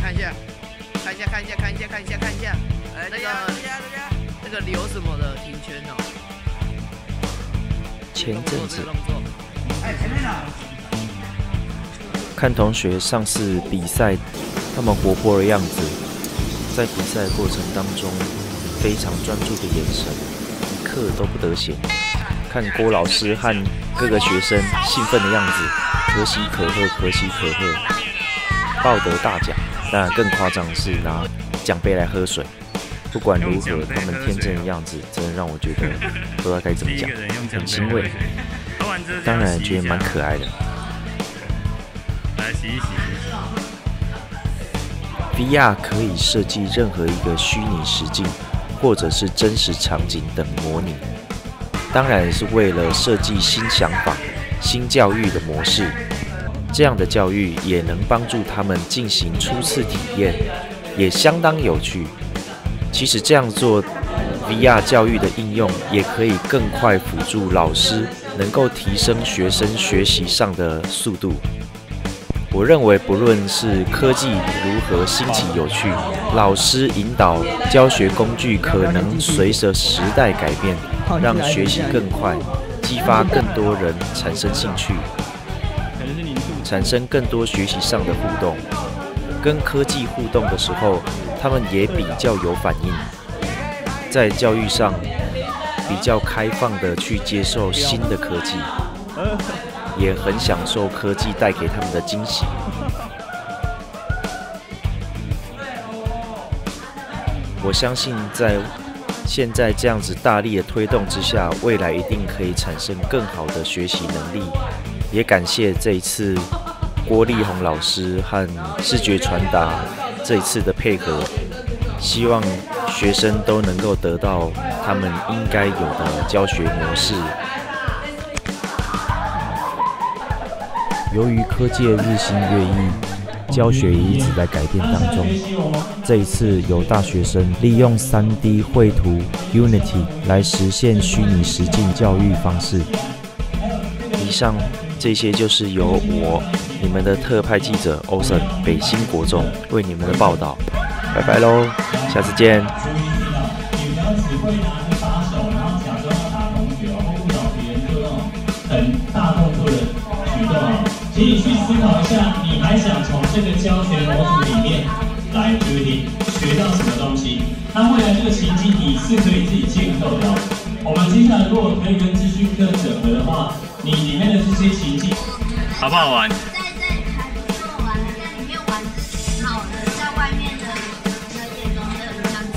看一下，看一下，看一下，看一下，看一下，看一下，哎，那个那个留什么的停圈哦。前阵子，看同学上次比赛，那么活泼的样子，在比赛过程当中，非常专注的眼神，一刻都不得闲。看郭老师和各个学生兴奋的样子，可喜可贺，可喜可贺，抱得大奖。但更夸张是拿奖杯来喝水。不管如何，他们天真的样子，真的让我觉得不知道该怎么讲，很欣慰。当然觉得蛮可爱的。来洗一洗。VR 可以设计任何一个虚拟实境，或者是真实场景等模拟。当然是为了设计新想法、新教育的模式，这样的教育也能帮助他们进行初次体验，也相当有趣。其实这样做，VR 教育的应用也可以更快辅助老师，能够提升学生学习上的速度。我认为，不论是科技如何新奇有趣，老师引导教学工具可能随着时代改变。让学习更快，激发更多人产生兴趣，产生更多学习上的互动。跟科技互动的时候，他们也比较有反应，在教育上比较开放的去接受新的科技，也很享受科技带给他们的惊喜。我相信在。现在这样子大力的推动之下，未来一定可以产生更好的学习能力。也感谢这一次郭立宏老师和视觉传达这一次的配合，希望学生都能够得到他们应该有的教学模式。由于科技日新月异。教学也一直在改变当中。这一次有大学生利用 3D 绘图 Unity 来实现虚拟实境教育方式。以上这些就是由我你们的特派记者 Ocean 北新国中为你们的报道。拜拜喽，下次见。请你去思考一下，你还想从这个教学模组里面来决定学到什么东西？那未来这个情境你是可以自己建构的。我们接下来如果可以跟资讯课整合的话，你里面的这些情境好不好玩？在在台做玩，在里面玩好的，在外面的车店中都有这样子。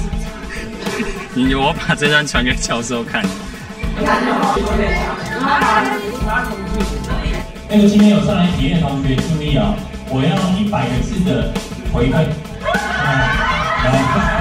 你我把这段传给教授看。那个今天有上来体验的同学注意啊，我要一百个字的回馈。来。